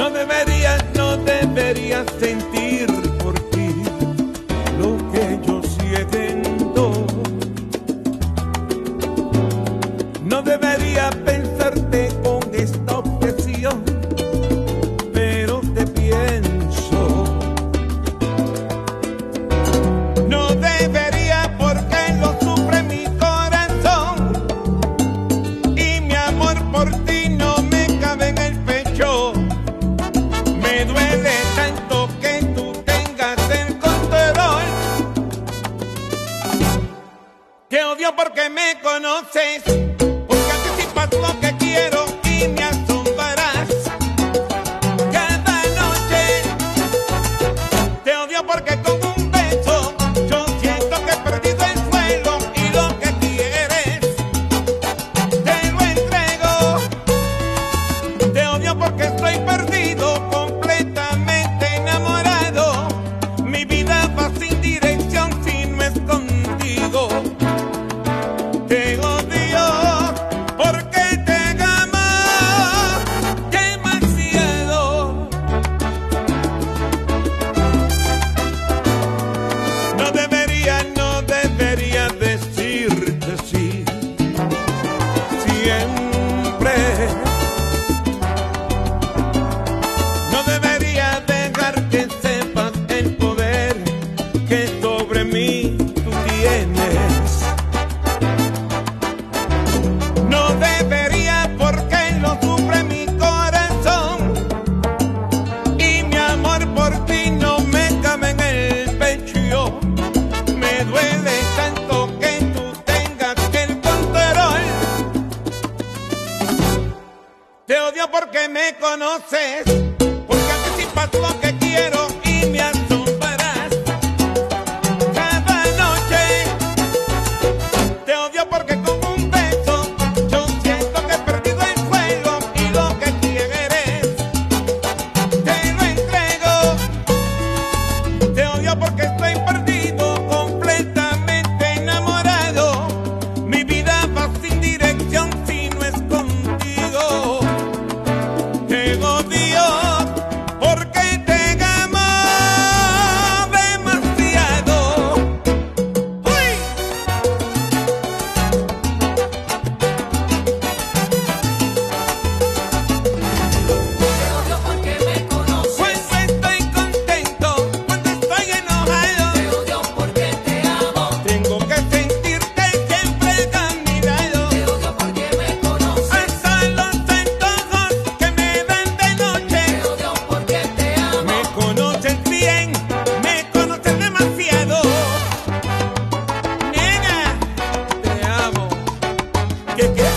No deberías, no deberías sentir. me duele tanto que tú tengas el control. Te odio porque me conoces, porque anticipas lo que quiero y me haces. necesito. Te odio porque me conoces, porque anticipas lo que que.